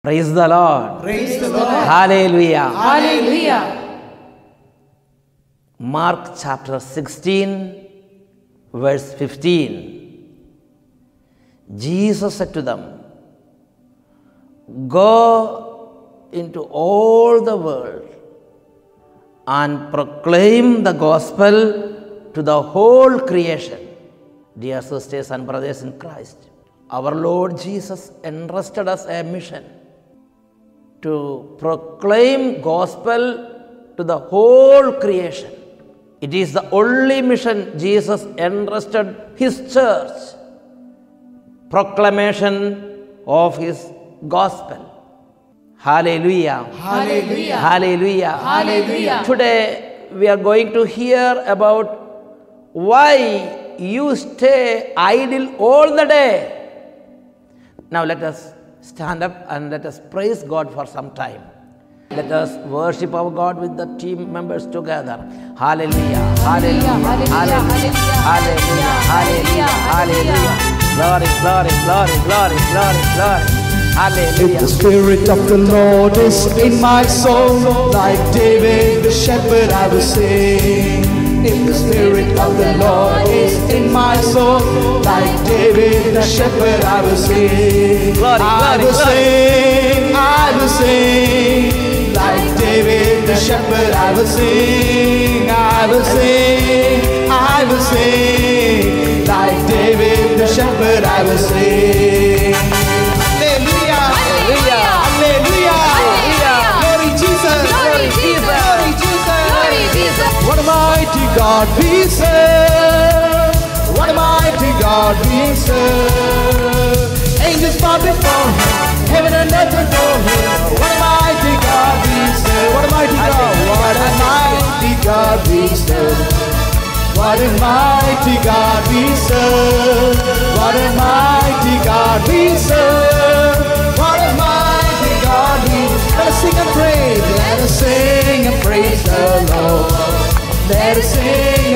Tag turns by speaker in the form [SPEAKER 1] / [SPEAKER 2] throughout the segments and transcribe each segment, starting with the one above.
[SPEAKER 1] Praise the Lord.
[SPEAKER 2] Praise the Lord.
[SPEAKER 1] Hallelujah.
[SPEAKER 2] Hallelujah.
[SPEAKER 1] Mark chapter 16, verse 15. Jesus said to them, Go into all the world and proclaim the gospel to the whole creation. Dear sisters and brothers in Christ, our Lord Jesus entrusted us a mission to proclaim gospel to the whole creation. It is the only mission Jesus entrusted his church. Proclamation of his gospel. Hallelujah.
[SPEAKER 2] Hallelujah.
[SPEAKER 1] Hallelujah.
[SPEAKER 2] Hallelujah.
[SPEAKER 1] Today we are going to hear about why you stay idle all the day. Now let us stand up and let us praise God for some time. Let us worship our God with the team members together. Hallelujah. Hallelujah. Hallelujah. Hallelujah. Hallelujah. Hallelujah. Glory, glory, glory, glory, glory, glory. Hallelujah.
[SPEAKER 3] the Spirit of the Lord is in my soul, like David the shepherd, I will sing. If the Spirit of the Lord is in my soul, like David the shepherd, I will sing.
[SPEAKER 1] Glory,
[SPEAKER 3] I will
[SPEAKER 1] glory.
[SPEAKER 3] sing, I will sing. Like David the shepherd, I will sing, I will sing, I will sing. Like David the shepherd, I will sing. God we serve. What a mighty God we serve. Angels bow before him. Heaven and earth adore him. What a mighty God we serve. What a mighty God. What a mighty God we serve. What a mighty God we serve. What a mighty God we serve. What a mighty God we Let us sing and praise. Let us sing and praise the Lord. Let sing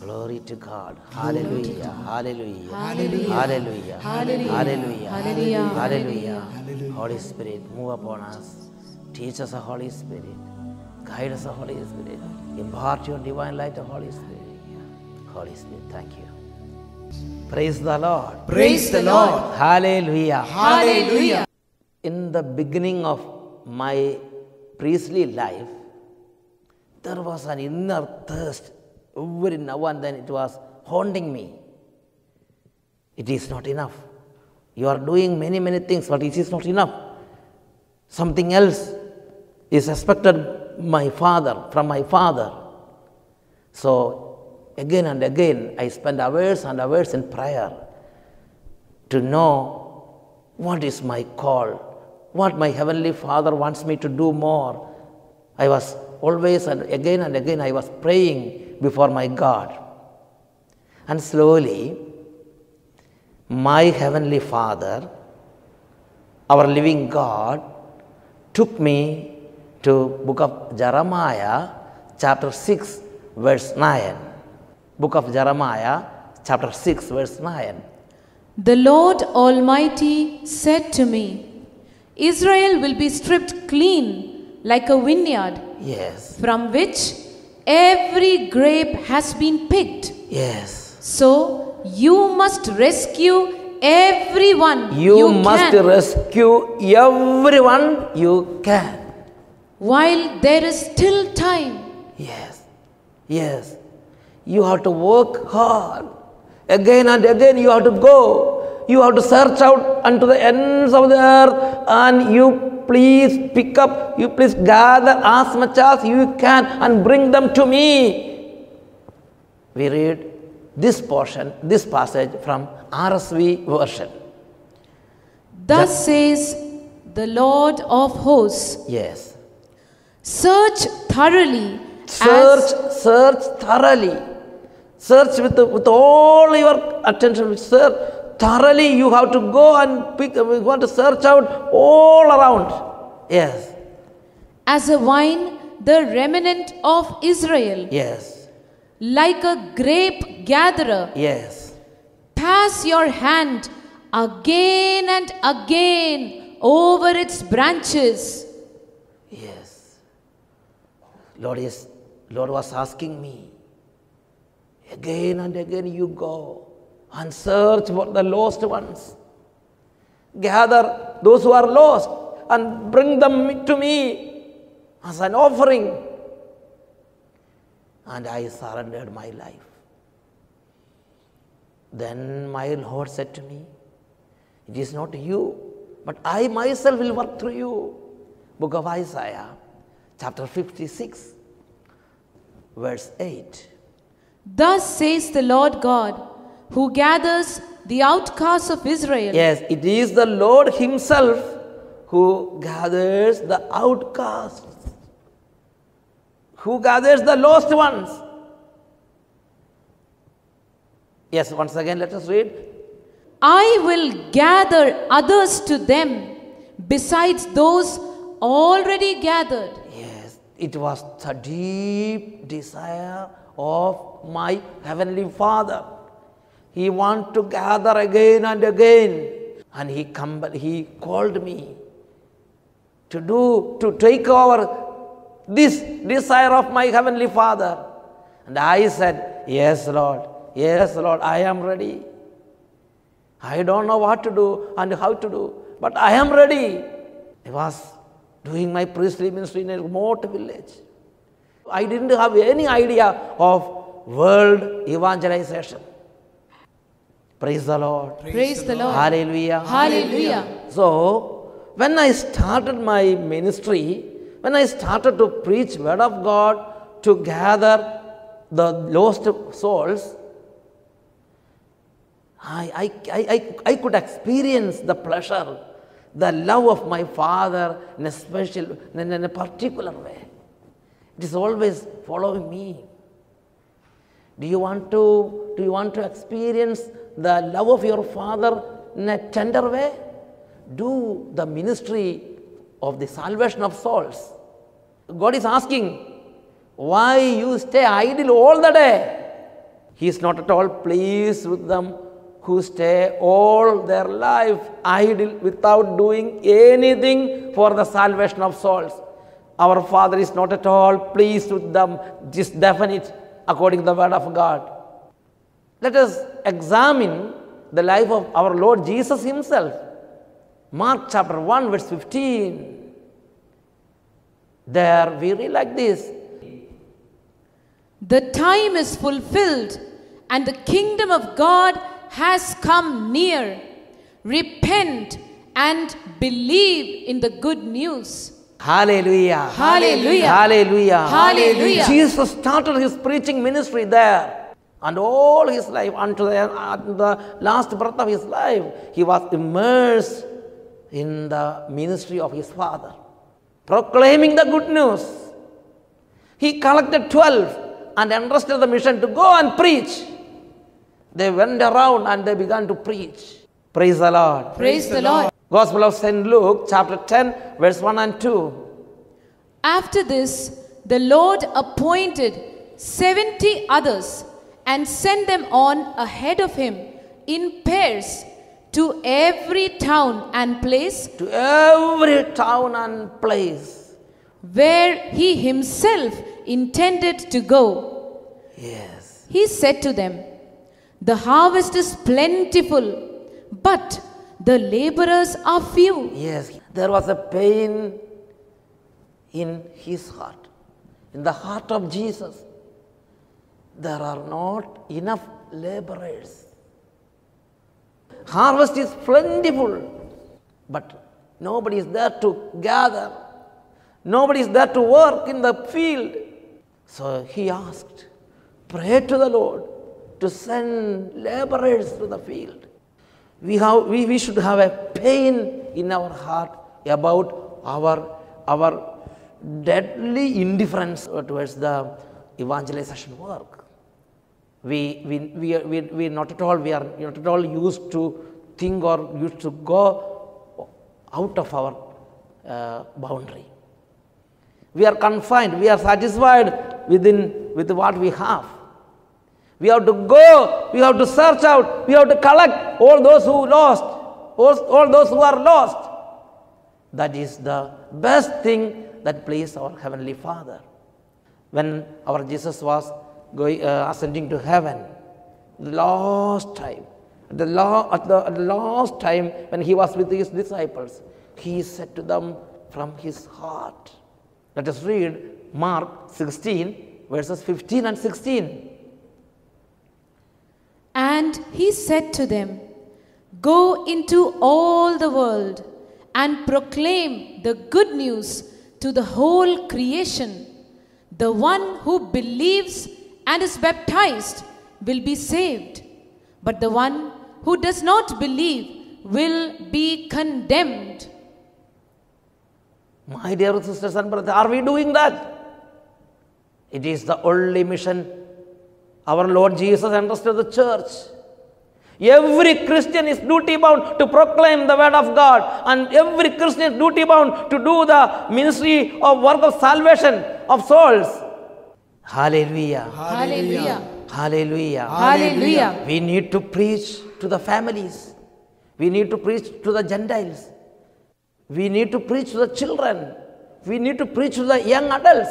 [SPEAKER 1] Glory to God. Hallelujah. Hallelujah.
[SPEAKER 2] Hallelujah.
[SPEAKER 1] Hallelujah.
[SPEAKER 2] Hallelujah.
[SPEAKER 1] Hallelujah. Holy Spirit, move upon us. Teach us the Holy Spirit. Guide us the Holy Spirit. Impart your divine light the Holy Spirit. Holy Spirit, thank you. Praise the Lord.
[SPEAKER 2] Praise the Lord.
[SPEAKER 1] Hallelujah.
[SPEAKER 2] Hallelujah.
[SPEAKER 1] In the beginning of my priestly life, there was an inner thirst Every now and then it was haunting me. It is not enough. You are doing many, many things, but it is not enough. Something else is expected my father from my father. So again and again I spend hours and hours in prayer to know what is my call, what my heavenly Father wants me to do more. I was always and again and again I was praying before my God. And slowly my heavenly Father, our living God, took me to book of Jeremiah chapter 6 verse 9. Book of Jeremiah chapter 6 verse 9.
[SPEAKER 4] The Lord Almighty said to me, Israel will be stripped clean like a vineyard
[SPEAKER 1] Yes.
[SPEAKER 4] from which every grape has been picked.
[SPEAKER 1] Yes.
[SPEAKER 4] So you must rescue everyone
[SPEAKER 1] You, you must
[SPEAKER 4] can
[SPEAKER 1] rescue everyone you can.
[SPEAKER 4] while there is still time.
[SPEAKER 1] Yes. Yes. You have to work hard. Again and again you have to go. You have to search out unto the ends of the earth and you please pick up, you please gather as much as you can and bring them to me. We read this portion, this passage from RSV version.
[SPEAKER 4] Thus says the Lord of hosts
[SPEAKER 1] Yes.
[SPEAKER 4] Search thoroughly.
[SPEAKER 1] Search, search thoroughly. Search with, with all your attention. Search thoroughly. You have to go and pick. We want to search out all around. Yes.
[SPEAKER 4] as a vine, the remnant of Israel,
[SPEAKER 1] Yes.
[SPEAKER 4] like a grape gatherer,
[SPEAKER 1] Yes.
[SPEAKER 4] pass your hand again and again over its branches.
[SPEAKER 1] Yes. Lord is Lord was asking me. Again and again you go and search for the lost ones. Gather those who are lost and bring them to me as an offering. And I surrendered my life. Then my Lord said to me, It is not you, but I myself will work through you. Book of Isaiah, chapter 56, verse 8.
[SPEAKER 4] Thus says the Lord God, who gathers the outcasts of Israel.
[SPEAKER 1] Yes, it is the Lord Himself who gathers the outcasts, who gathers the lost ones. Yes, once again, let us read.
[SPEAKER 4] I will gather others to them besides those already gathered.
[SPEAKER 1] Yes, it was the deep desire of my heavenly Father. He want to gather again and again, and he come, he called me to do to take over this desire of my heavenly Father. And I said, Yes, Lord, yes, Lord, I am ready. I don't know what to do and how to do, but I am ready. I was doing my priestly ministry in a remote village. I didn't have any idea of world evangelization. Praise the Lord.
[SPEAKER 4] Praise the Lord.
[SPEAKER 1] Hallelujah.
[SPEAKER 4] Hallelujah.
[SPEAKER 1] So, when I started my ministry, when I started to preach word of God to gather the lost souls, I, I, I, I, could experience the pleasure, the love of my Father in a special, in in a particular way. It is always following me. Do you want to do you want to experience the love of your father in a tender way? Do the ministry of the salvation of souls. God is asking, why you stay idle all the day? He is not at all pleased with them who stay all their life idle without doing anything for the salvation of souls. Our Father is not at all pleased with them, just definite according to the word of God. Let us examine the life of our Lord Jesus Himself. Mark chapter 1, verse 15. There we read like this
[SPEAKER 4] The time is fulfilled, and the kingdom of God has come near. Repent and believe in the good news.
[SPEAKER 1] Hallelujah.
[SPEAKER 4] Hallelujah.
[SPEAKER 1] Hallelujah.
[SPEAKER 4] Hallelujah.
[SPEAKER 1] Jesus started his preaching ministry there. And all his life, until the, last breath of his life, he was immersed in the ministry of his Father, proclaiming the good news. He collected 12 and entrusted the mission to go and preach. They went around and they began to preach. Praise the Lord.
[SPEAKER 4] Praise the Lord.
[SPEAKER 1] Gospel of St. Luke, chapter 10, verse 1 and 2.
[SPEAKER 4] After this, the Lord appointed seventy others and sent them on ahead of him in pairs to every town and place
[SPEAKER 1] To every town and place.
[SPEAKER 4] where he himself intended to go.
[SPEAKER 1] Yes.
[SPEAKER 4] He said to them, The harvest is plentiful, but the laborers are few.
[SPEAKER 1] Yes. There was a pain in his heart, in the heart of Jesus. There are not enough laborers. Harvest is plentiful, but Nobody is there to gather. Nobody is there to work in the field. So he asked, Pray to the Lord to send laborers to the field. We, have, we, we should have a pain in our heart about our, our deadly indifference towards the evangelization work. We, we, we, are- we, we not at all, we are not at all used to think or used to go out of our uh, boundary. We are confined, we are satisfied within with what we have. We have to go, we have to search out, we have to collect all those who lost, all, all those who are lost. That is the best thing that pleases our Heavenly Father. When our Jesus was going, uh, ascending to heaven, the last time, the la- at, the, at the last time when he was with his disciples, he said to them from his heart. Let us read Mark 16, verses 15 and 16.
[SPEAKER 4] And he said to them, Go into all the world and proclaim the good news to the whole creation. The one who believes and is baptized will be saved, but the one who does not believe will be condemned.
[SPEAKER 1] My dear sisters and brothers, are we doing that? It is the only mission our Lord Jesus entrusted the church. Every Christian is duty bound to proclaim the word of God, and every Christian is duty bound to do the ministry of work of salvation of souls. Hallelujah.
[SPEAKER 4] Hallelujah.
[SPEAKER 1] Hallelujah.
[SPEAKER 4] Hallelujah.
[SPEAKER 1] We need to preach to the families. We need to preach to the Gentiles. We need to preach to the children. We need to preach to the young adults.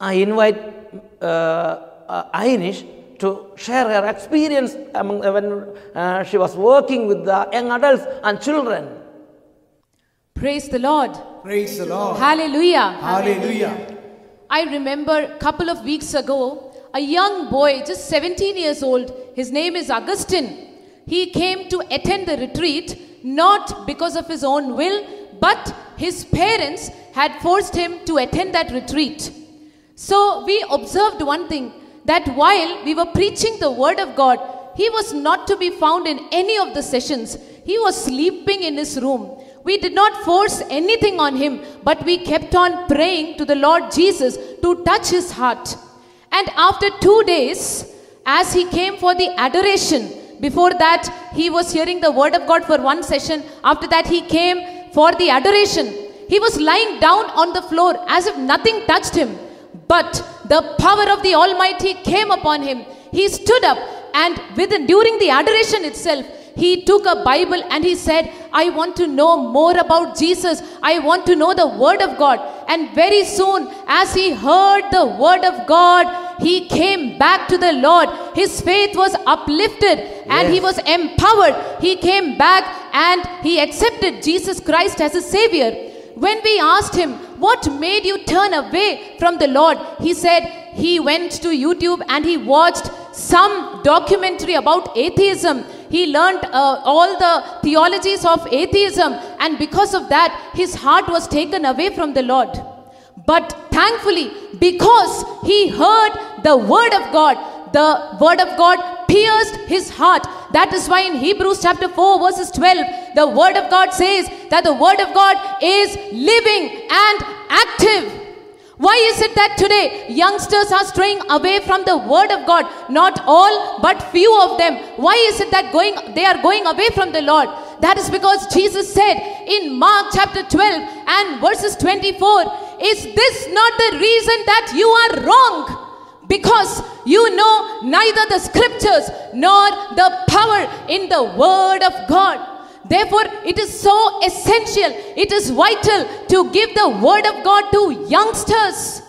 [SPEAKER 1] I invite uh, uh, Ainish to share her experience among, when uh, she was working with the young adults and children.
[SPEAKER 4] Praise the Lord.
[SPEAKER 3] Praise the Lord.
[SPEAKER 4] Hallelujah.
[SPEAKER 3] Hallelujah.
[SPEAKER 4] I remember a couple of weeks ago, a young boy, just 17 years old, his name is Augustine. He came to attend the retreat not because of his own will, but his parents had forced him to attend that retreat. So we observed one thing that while we were preaching the word of God, he was not to be found in any of the sessions. He was sleeping in his room. We did not force anything on him, but we kept on praying to the Lord Jesus to touch his heart. And after two days, as he came for the adoration, before that, he was hearing the word of God for one session. After that, he came for the adoration. He was lying down on the floor as if nothing touched him. But the power of the Almighty came upon him. He stood up and within during the adoration itself, he took a Bible and he said, I want to know more about Jesus. I want to know the Word of God. And very soon, as he heard the Word of God, he came back to the Lord. His faith was uplifted and he was empowered. He came back and he accepted Jesus Christ as a Savior. When we asked him, What made you turn away from the Lord? He said he went to YouTube and he watched some documentary about atheism. He learned uh, all the theologies of atheism, and because of that, his heart was taken away from the Lord. But thankfully, because he heard the word of God, the word of God pierced his heart. That is why in Hebrews chapter 4, verses 12, the word of God says that the word of God is living and active. Why is it that today youngsters are straying away from the word of God? Not all, but few of them. Why is it that going they are going away from the Lord? That is because Jesus said in Mark chapter 12 and verses 24, is this not the reason that you are wrong? Because you know neither the scriptures nor the power in the word of God. Therefore, it is so essential, it is vital to give the word of God to youngsters.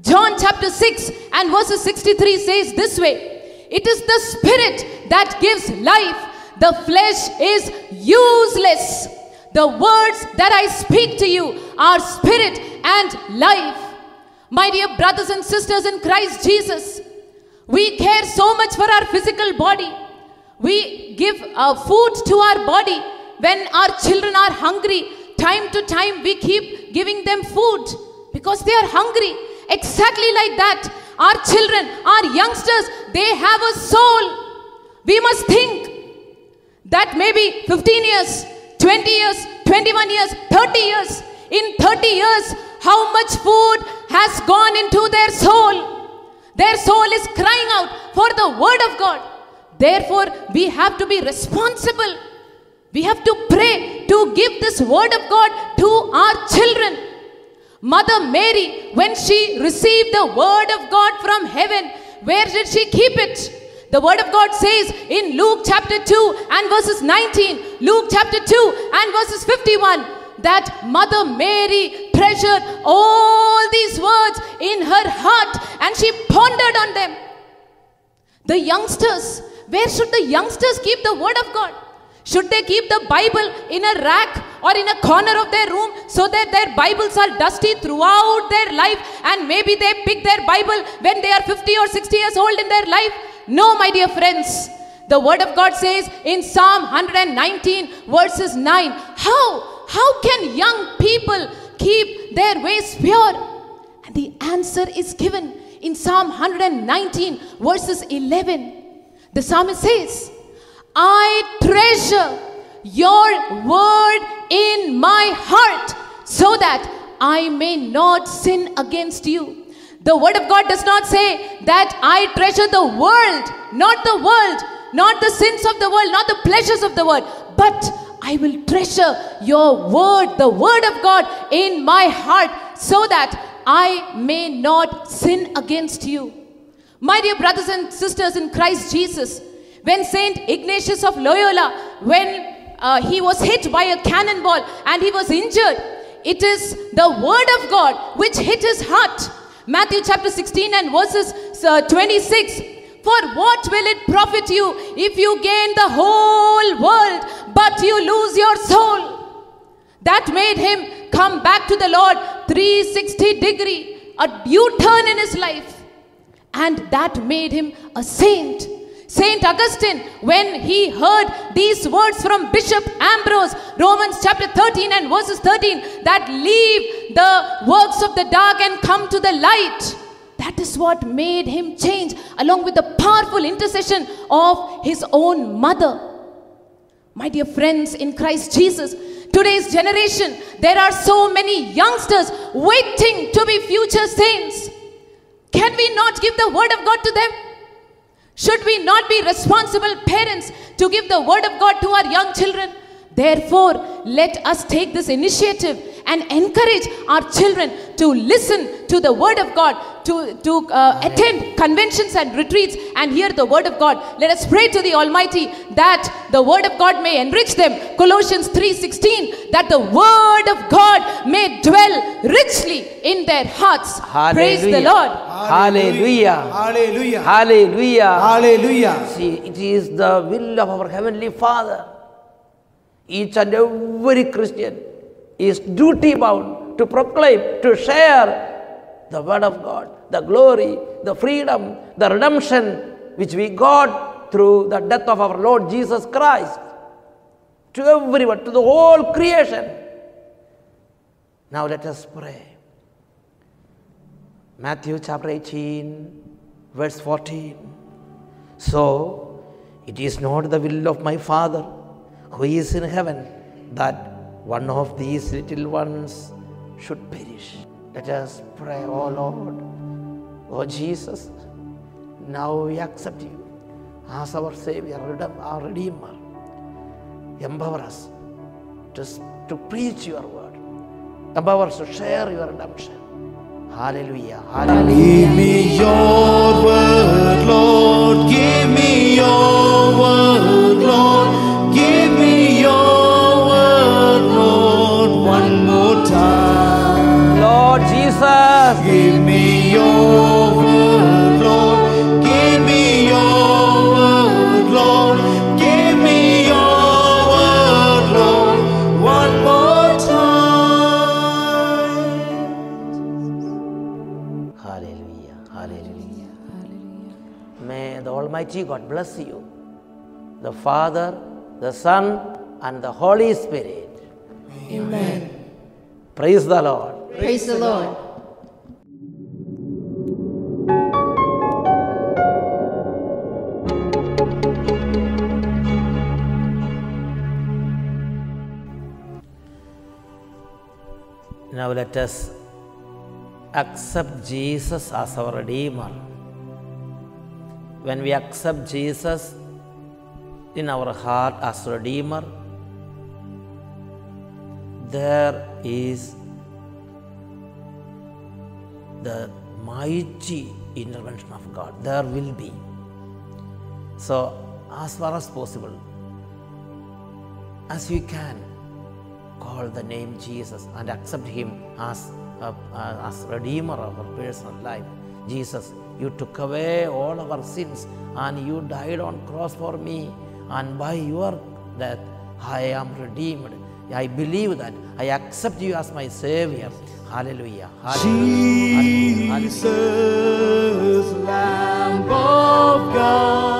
[SPEAKER 4] John chapter 6 and verses 63 says this way It is the spirit that gives life, the flesh is useless. The words that I speak to you are spirit and life. My dear brothers and sisters in Christ Jesus, we care so much for our physical body. We give uh, food to our body when our children are hungry time to time we keep giving them food because they are hungry. Exactly like that. Our children, our youngsters, they have a soul. We must think that maybe 15 years, 20 years, 21 years, 30 years, in 30 years, how much food has gone into their soul. Their soul is crying out for the word of God. Therefore, we have to be responsible. We have to pray to give this word of God to our children. Mother Mary, when she received the word of God from heaven, where did she keep it? The word of God says in Luke chapter 2 and verses 19, Luke chapter 2 and verses 51, that Mother Mary treasured all these words in her heart and she pondered on them. The youngsters, where should the youngsters keep the word of God? Should they keep the Bible in a rack or in a corner of their room so that their Bibles are dusty throughout their life and maybe they pick their Bible when they are 50 or 60 years old in their life? No, my dear friends. The word of God says in Psalm 119 verses 9, how? How can young people keep their ways pure? And the answer is given in Psalm 119 verses 11. The psalmist says, I treasure your word in my heart so that I may not sin against you. The word of God does not say that I treasure the world, not the world, not the sins of the world, not the pleasures of the world, but I will treasure your word, the word of God in my heart so that I may not sin against you. My dear brothers and sisters in Christ Jesus, when Saint Ignatius of Loyola, when uh, he was hit by a cannonball and he was injured, it is the word of God which hit his heart. Matthew chapter 16 and verses uh, 26. For what will it profit you if you gain the whole world but you lose your soul? That made him come back to the Lord 360 degree, a U-turn in his life. And that made him a saint. Saint Augustine, when he heard these words from Bishop Ambrose, Romans chapter 13 and verses 13, that leave the works of the dark and come to the light. That is what made him change, along with the powerful intercession of his own mother. My dear friends in Christ Jesus, today's generation, there are so many youngsters waiting to be future saints. Can we not give the word of God to them? Should we not be responsible parents to give the word of God to our young children? Therefore, let us take this initiative and encourage our children to listen to the word of God, to, to uh, attend conventions and retreats and hear the word of God. Let us pray to the Almighty that the word of God may enrich them. Colossians 3:16 that the word of God may dwell richly in their hearts. Praise the Lord.
[SPEAKER 1] Hallelujah.
[SPEAKER 3] Hallelujah.
[SPEAKER 1] Hallelujah.
[SPEAKER 3] Hallelujah.
[SPEAKER 1] See, it is the will of our Heavenly Father. Each and every Christian is duty bound to proclaim, to share the Word of God, the glory, the freedom, the redemption which we got through the death of our Lord Jesus Christ. To everyone, to the whole creation. Now let us pray. Matthew chapter 18, verse 14. So, it is not the will of my Father who is in heaven that one of these little ones should perish. Let us pray, O Lord, O Jesus, now we accept you as our Savior, our Redeemer. Empower us to, to preach your word. Empower us to share your redemption. Hallelujah. Hallelujah.
[SPEAKER 3] Give me your word, Lord. Time.
[SPEAKER 1] Hallelujah. Hallelujah. May the Almighty God bless you, the Father, the Son, and the Holy Spirit.
[SPEAKER 2] Amen.
[SPEAKER 1] Praise the Lord.
[SPEAKER 2] Praise the Lord.
[SPEAKER 1] Now let us accept Jesus as our Redeemer. When we accept Jesus in our heart as Redeemer, there is the mighty intervention of God. There will be. So, as far as possible, as you can, call the name Jesus and accept Him as, uh, as Redeemer of our personal life. Jesus, you took away all our sins and you died on cross for me, and by your death I am redeemed. I believe that. I accept you as my Savior. Hallelujah. Hallelujah. Hallelujah.
[SPEAKER 3] Jesus, Lamb of God,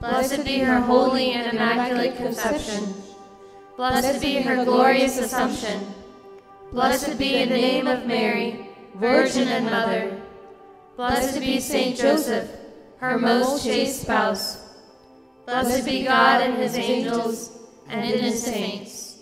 [SPEAKER 2] Blessed be her holy and immaculate conception. Blessed be her glorious assumption. Blessed be the name of Mary, Virgin and Mother. Blessed be Saint Joseph, her most chaste spouse. Blessed be God and his angels and in his saints.